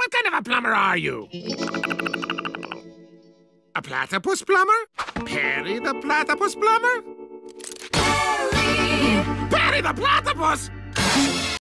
What kind of a plumber are you? A platypus plumber? Perry the platypus plumber? Perry! Perry the platypus?